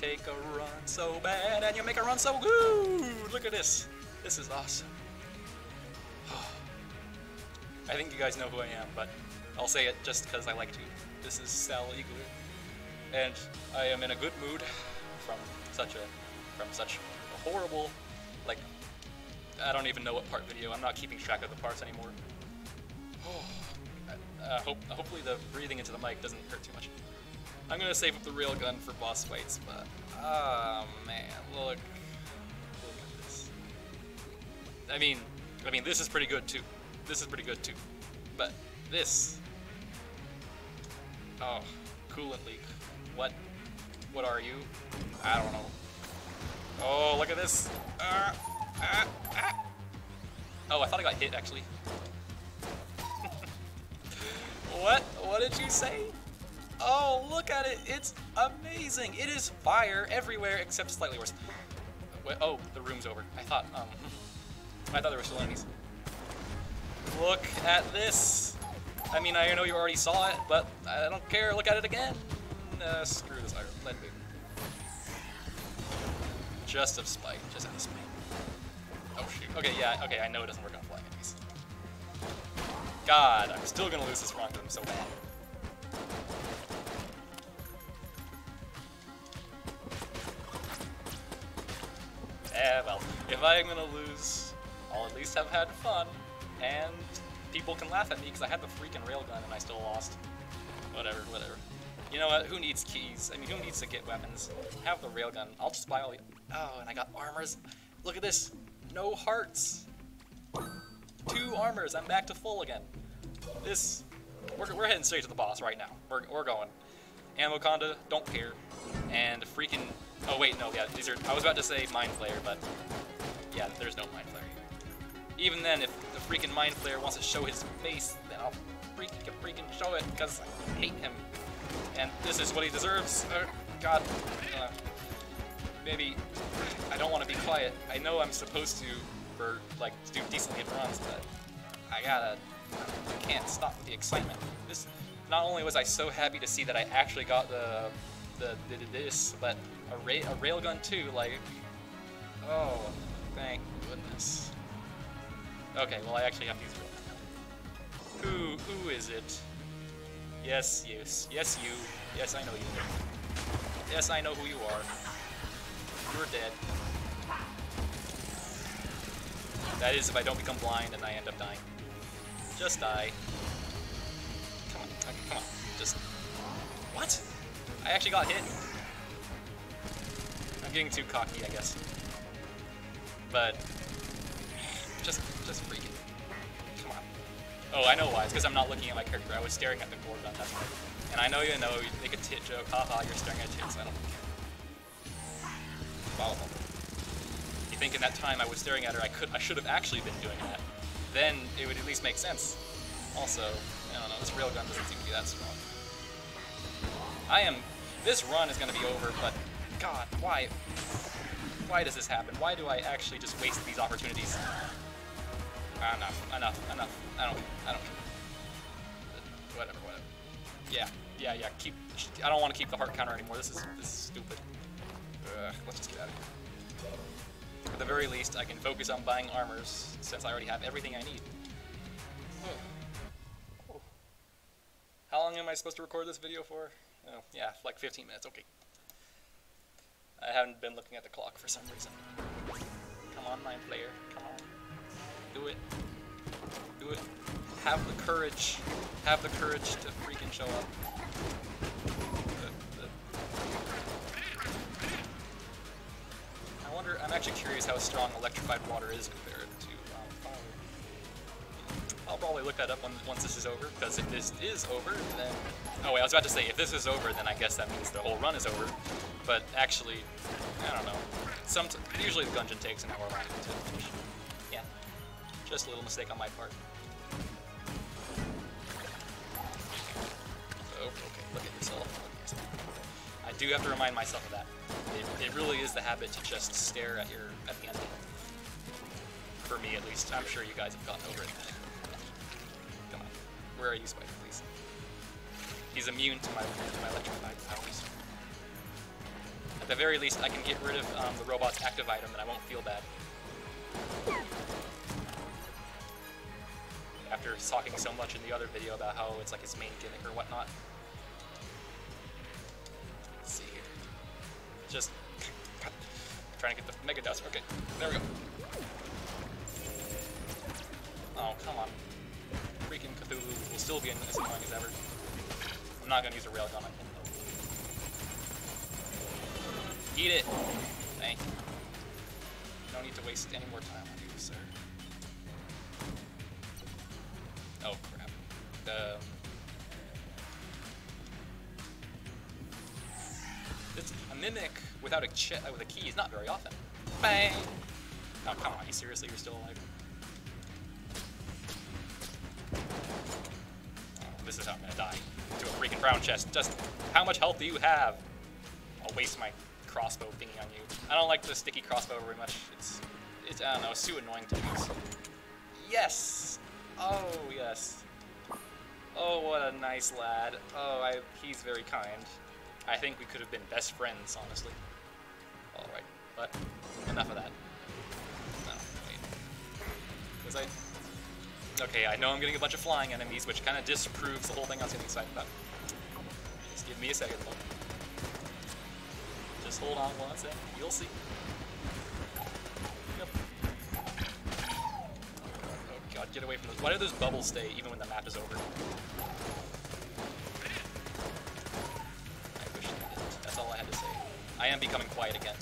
take a run so bad, and you make a run so good. Look at this. This is awesome. I think you guys know who I am, but I'll say it just because I like to. This is Stal Eagler, and I am in a good mood from such a from such a horrible, like I don't even know what part video. I'm not keeping track of the parts anymore. uh, hope, hopefully the breathing into the mic doesn't hurt too much. I'm gonna save up the real gun for boss fights, but oh man, look, look at this. I mean, I mean this is pretty good too. This is pretty good too, but this, oh, coolant leak. What? What are you? I don't know. Oh, look at this. Uh, uh, uh. Oh, I thought I got hit actually. what? What did you say? Oh, look at it. It's amazing. It is fire everywhere except slightly worse. Oh, the room's over. I thought, um, I thought there were still enemies. Look at this. I mean, I know you already saw it, but I don't care. Look at it again. Uh, screw this iron. Me. Just of spite. Just out of spite. Oh shoot. Okay, yeah. Okay, I know it doesn't work on flying enemies. God, I'm still gonna lose this because I'm so bad. Eh, well, if I'm gonna lose, I'll at least have had fun, and people can laugh at me because I had the freaking railgun and I still lost. Whatever, whatever. You know what? Who needs keys? I mean, who needs to get weapons? Have the railgun. I'll just buy all the. Oh, and I got armors. Look at this. No hearts. Two armors. I'm back to full again. This. We're, we're heading straight to the boss right now. We're, we're going. Ammoconda, don't care. And freaking. Oh wait, no, yeah, these are. I was about to say Mine Flayer, but yeah, there's no Mine Flayer here. Even then, if the freaking Mine Flayer wants to show his face, then I'll freaking freaking show it because I hate him. And this is what he deserves. Uh, God, uh, maybe I don't want to be quiet. I know I'm supposed to, for like do decently at bronze, but I gotta. I can't stop the excitement. This. Not only was I so happy to see that I actually got the the, the this, but a, ra a railgun too. Like, oh, thank goodness. Okay, well I actually have to use railgun. Who who is it? Yes, yes, yes, you. Yes, I know you. Yes, I know who you are. You're dead. That is if I don't become blind and I end up dying. Just die. Come on, come on. Just... What? I actually got hit. I'm getting too cocky, I guess. But... Just, just freaking. Come on. Oh, I know why. It's because I'm not looking at my character. I was staring at the gore on that right. And I know you know, you make a tit joke, haha, you're staring at tits, I don't care. You think in that time I was staring at her, I could, I should have actually been doing that. Then it would at least make sense. Also, I don't know, this railgun doesn't seem to be that strong. I am, this run is going to be over, but God, why? Why does this happen? Why do I actually just waste these opportunities? Ah, enough, enough, enough. I don't, I don't Whatever, whatever. Yeah, yeah, yeah, keep, I don't want to keep the heart counter anymore. This is, this is stupid. Ugh, let's just get out of here. At the very least, I can focus on buying armors, since I already have everything I need. How long am I supposed to record this video for? Oh, yeah, like 15 minutes, okay. I haven't been looking at the clock for some reason. Come on, Mine Flayer, come on. Do it. Do it. Have the courage. Have the courage to freaking show up. I wonder, I'm actually curious how strong electrified water is compared probably look that up once this is over, because if this is over, then... Oh wait, I was about to say, if this is over, then I guess that means the whole run is over. But actually, I don't know. Some usually the Gungeon takes an hour long to finish. Yeah. Just a little mistake on my part. Oh, okay, look at this. I do have to remind myself of that. It, it really is the habit to just stare at your at the enemy. For me, at least. I'm sure you guys have gotten over it. Where are you, Spike, please? He's immune to my, to my electric powers. At the very least, I can get rid of um, the robot's active item and I won't feel bad. After talking so much in the other video about how it's like his main gimmick or whatnot. Let's see here. Just trying to get the Mega Douser. Okay, there we go. Oh, come on. Freaking Cthulhu will still be as annoying as ever. I'm not gonna use a railgun on him. Eat it! Thank you. No need to waste any more time on you, sir. Oh, crap. Um, it's a mimic without a ch with a key is not very often. Bang! Oh, come on, seriously, you're still alive? Brown chest. Just, how much health do you have? I'll waste my crossbow thingy on you. I don't like the sticky crossbow very much. It's, it's I don't know, it's too annoying to use. Yes! Oh, yes. Oh, what a nice lad. Oh, I, he's very kind. I think we could have been best friends, honestly. Alright, but enough of that. No, I... Okay, I know I'm getting a bunch of flying enemies, which kind of disproves the whole thing I was getting excited about. Give me a second, though. Just hold on one second. You'll see. Yep. Oh god, get away from those. Why do those bubbles stay even when the map is over? I wish they didn't. That's all I had to say. I am becoming quiet again.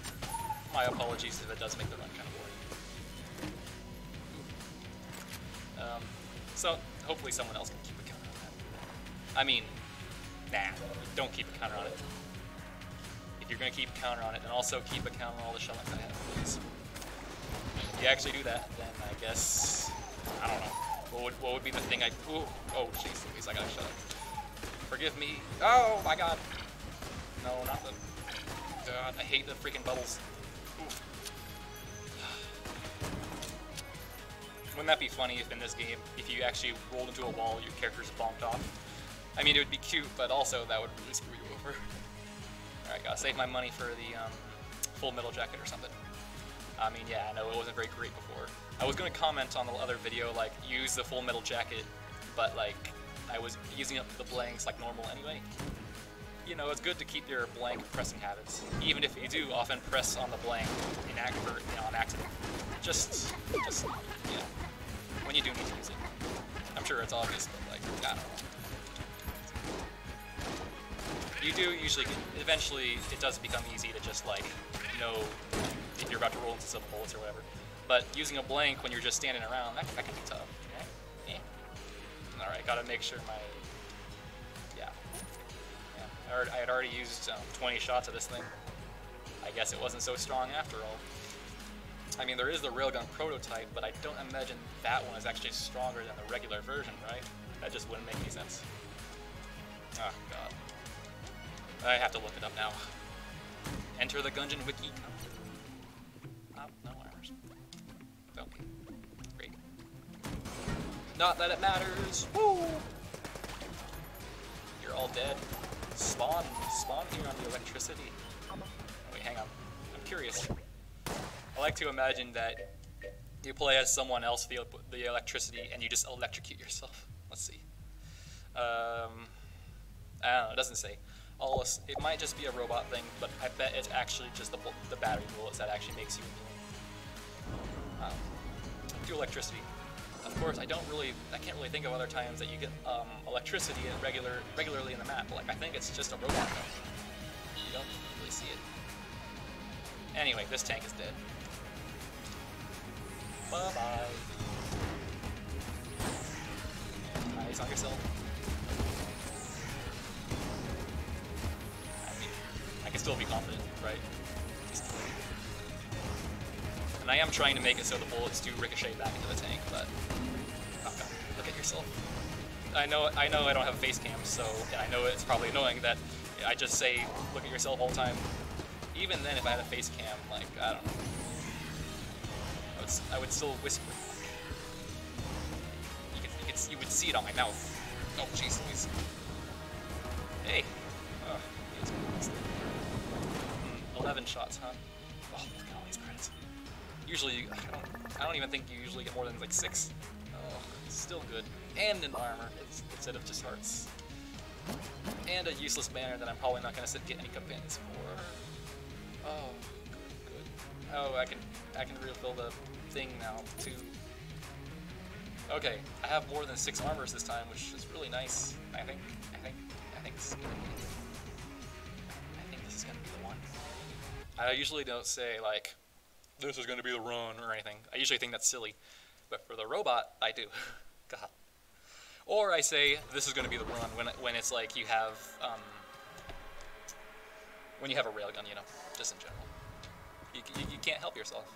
My apologies if it does make the run kind of boring. Um, so, hopefully someone else can keep a counter on that. I mean, nah, don't keep a counter on it. If you're to keep a counter on it, then also keep a counter on all the shellings I have, please. If you actually do that, then I guess, I don't know. What would, what would be the thing I, ooh, oh jeez Louise, I got shot. Forgive me. Oh my god. No, not the, god, I hate the freaking bubbles. Wouldn't that be funny if in this game, if you actually rolled into a wall, your character's bonked off? I mean, it would be cute, but also that would really screw you over. Alright, gotta save my money for the um, full metal jacket or something. I mean, yeah, I know it wasn't very great before. I was gonna comment on the other video, like, use the full metal jacket, but like, I was using up the blanks like normal anyway. You know, it's good to keep your blank pressing habits, even if you do often press on the blank in act or, you know, on accident. Just, just, know, when you do need to use it. I'm sure it's obvious, but like, I don't know you do usually, eventually, it does become easy to just like know if you're about to roll into some bullets or whatever. But using a blank when you're just standing around, that, that can be tough. Yeah. yeah. All right, gotta make sure my, yeah. yeah. I had already used um, 20 shots of this thing. I guess it wasn't so strong after all. I mean, there is the railgun prototype, but I don't imagine that one is actually stronger than the regular version, right? That just wouldn't make any sense. Oh, God. I have to look it up now. Enter the Gungeon Wiki. Oh, no. Okay. Great. Not that it matters. Woo! You're all dead. Spawn. Spawn here on the electricity. Wait, hang on. I'm curious. I like to imagine that you play as someone else the, the electricity and you just electrocute yourself. Let's see. Um, I don't know, it doesn't say. All it might just be a robot thing, but I bet it's actually just the, the battery bullets that actually makes you immune. Um, to electricity. Of course, I don't really, I can't really think of other times that you get um, electricity regular, regularly in the map. Like I think it's just a robot though. You don't really see it. Anyway, this tank is dead. Bye bye. Eyes on yourself. Still be confident, right? And I am trying to make it so the bullets do ricochet back into the tank, but oh God, look at yourself. I know I know I don't have a face cam, so I know it's probably annoying that I just say look at yourself all the time. Even then, if I had a face cam, like I don't know, I would, I would still whisper. You could, you, could, you would see it on my mouth. Oh jeez, please. Hey. 11. 11 shots, huh? Oh, look at all these. Usually, I don't, I don't even think you usually get more than like six. Oh, still good. And an armor instead of just hearts. And a useless banner that I'm probably not gonna get any companions for. Oh, good, good. Oh, I can, I can refill the thing now too. Okay, I have more than six armors this time, which is really nice. I think, I think, I think I usually don't say like, this is gonna be the run or anything. I usually think that's silly, but for the robot, I do. God. Or I say this is gonna be the run when when it's like you have um, when you have a railgun, you know, just in general. You, you, you can't help yourself.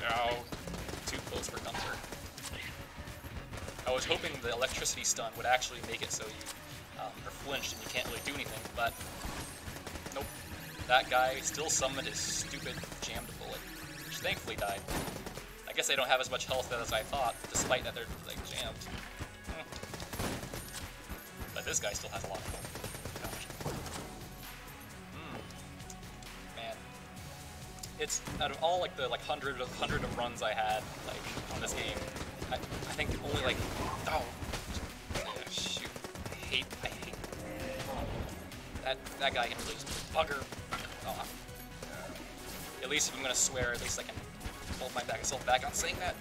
No. Too close for comfort. I was hoping the electricity stun would actually make it so you um, are flinched and you can't really do anything, but. That guy still summoned his stupid jammed bullet, which thankfully died. I guess they don't have as much health as I thought, despite that they're like jammed. Hmm. But this guy still has a lot of health. it's out of all like the like hundred of hundred of runs I had like on this game, I, I think only like oh shoot, I hate I hate that that guy can really just bugger off. At least if I'm gonna swear, at least I can hold my back myself back on saying that.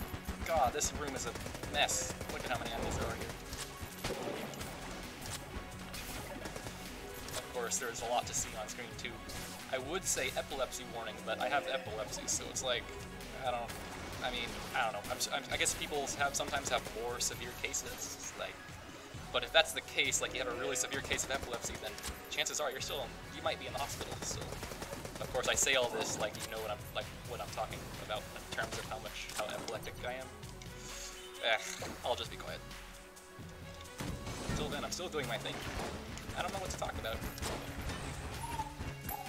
God, this room is a mess. Look at how many enemies there are here. Of course, there's a lot to see on screen too. I would say epilepsy warning, but I have epilepsy, so it's like, I don't, I mean, I don't know. I'm, i guess people have sometimes have more severe cases, like, but if that's the case, like you have a really severe case of epilepsy, then chances are you're still, you might be in the hospital still. Of course, I say all this like you know what I'm, like what I'm talking about in terms of how much, how epileptic I am. Eh, I'll just be quiet. Until then, I'm still doing my thing. I don't know what to talk about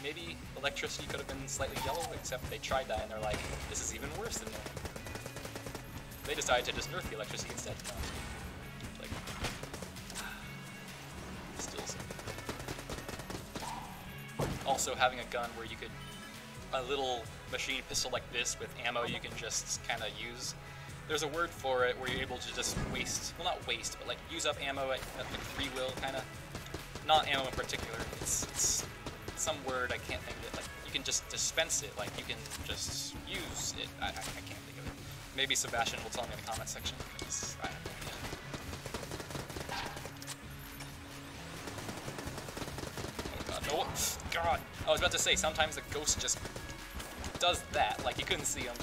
maybe electricity could have been slightly yellow, except they tried that and they're like, this is even worse than normal. They decided to just nerf the electricity instead. Also, having a gun where you could, a little machine pistol like this with ammo you can just kind of use. There's a word for it where you're able to just waste, well not waste, but like use up ammo at, at like free will, kind of. Not ammo in particular. It's, it's some word, I can't think of it, like, you can just dispense it, like, you can just use it, I, I, I can't think of it. Maybe Sebastien will tell me in the comment section, god! I was about to say, sometimes the ghost just does that, like, you couldn't see him.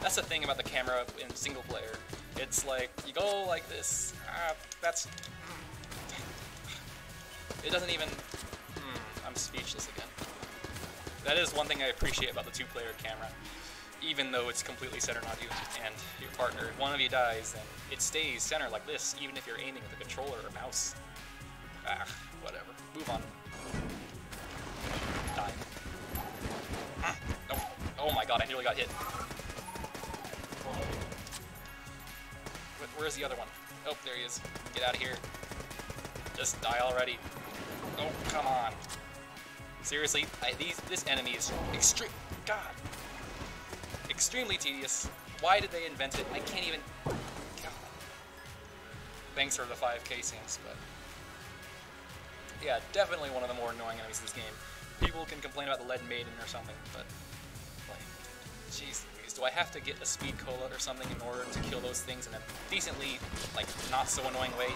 That's the thing about the camera in single player. It's like, you go like this, ah, that's... It doesn't even I'm speechless again. That is one thing I appreciate about the two-player camera. Even though it's completely centered on you and your partner, if one of you dies, then it stays centered like this, even if you're aiming with a controller or mouse. Ah, whatever. Move on. Oh, my god, I nearly got hit. Where's the other one? Oh, there he is. Get out of here. Just die already. Oh, come on. Seriously, I, these this enemy is extreme. God, extremely tedious. Why did they invent it? I can't even. God. Thanks for the five casings, but yeah, definitely one of the more annoying enemies in this game. People can complain about the lead maiden or something, but jeez Louise, do I have to get a speed cola or something in order to kill those things in a decently, like, not so annoying way?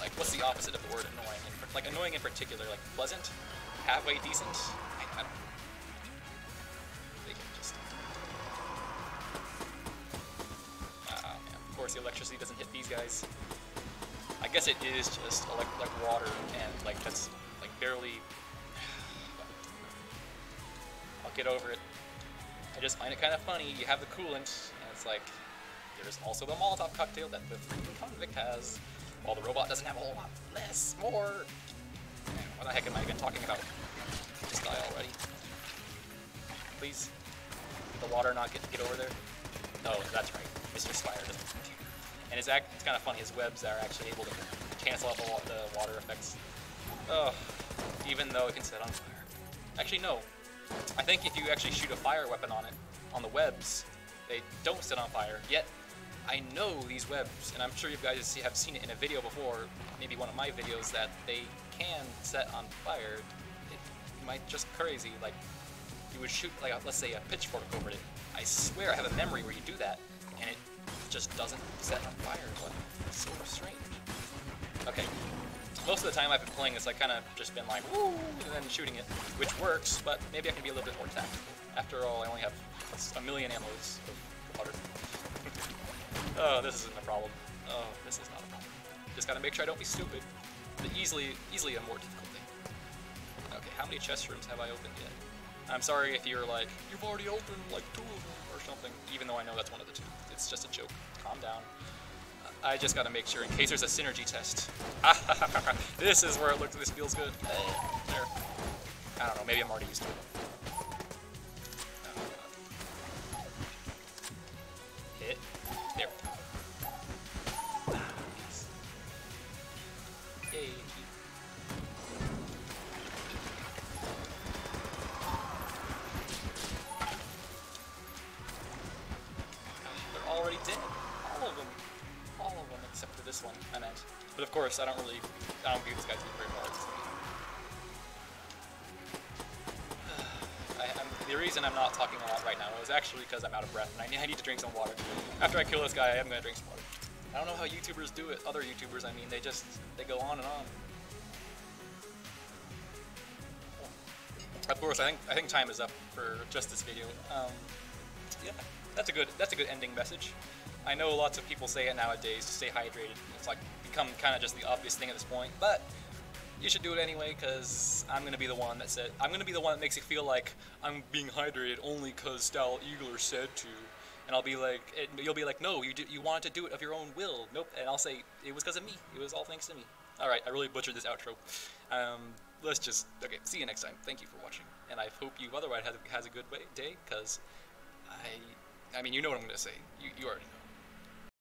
Like, what's the opposite of the word annoying? Like, annoying in particular, like pleasant? halfway decent. I, I don't They can just... Ah, man. Of course the electricity doesn't hit these guys. I guess it is just like, like water and like that's like barely... I'll get over it. I just find it kind of funny. You have the coolant and it's like there's also the Molotov cocktail that the freaking convict has, while the robot doesn't have a whole lot less, more. Man, What the heck am I even talking about? Just die already. Please. Did the water not get get over there? Oh, that's right. Mr. Spire doesn't. And it's, act, it's kind of funny, his webs are actually able to cancel out the, the water effects. Oh, even though it can set on fire. Actually, no. I think if you actually shoot a fire weapon on it, on the webs, they don't set on fire. Yet, I know these webs, and I'm sure you guys have seen it in a video before, maybe one of my videos, that they can set on fire. It might just crazy, like, you would shoot, like, a, let's say a pitchfork over it. I swear I have a memory where you do that, and it just doesn't set on fire. but It's so strange. Okay. Most of the time I've been playing this, I kind of just been like, woo, and then shooting it, which works, but maybe I can be a little bit more tactical. After all, I only have a million ammos of water. oh, this isn't a problem. Oh, this is not a problem. Just gotta make sure I don't be stupid. The easily, easily a more difficult thing. Okay, how many chest rooms have I opened yet? I'm sorry if you're like, you've already opened like two of them or something, even though I know that's one of the two. It's just a joke. Calm down. I just gotta make sure in case there's a synergy test. this is where it looks, this feels good. There. I don't know, maybe I'm already used to it. But of course, I don't really, I don't view this guy to be very hard. I, the reason I'm not talking a lot right now is actually because I'm out of breath and I I need to drink some water. After I kill this guy, I am gonna drink some water. I don't know how YouTubers do it. Other YouTubers, I mean, they just they go on and on. Of course, I think I think time is up for just this video. Um, yeah, that's a good that's a good ending message. I know lots of people say it nowadays to stay hydrated. It's like become kind of just the obvious thing at this point, but you should do it anyway because I'm gonna be the one that said I'm gonna be the one that makes you feel like I'm being hydrated only because Stal Eagler said to, and I'll be like, it, you'll be like, no, you you wanted to do it of your own will. Nope, and I'll say it was because of me. It was all thanks to me. All right, I really butchered this outro. Um, let's just okay. See you next time. Thank you for watching, and I hope you otherwise has, has a good way, day because I, I mean, you know what I'm gonna say. You you already know.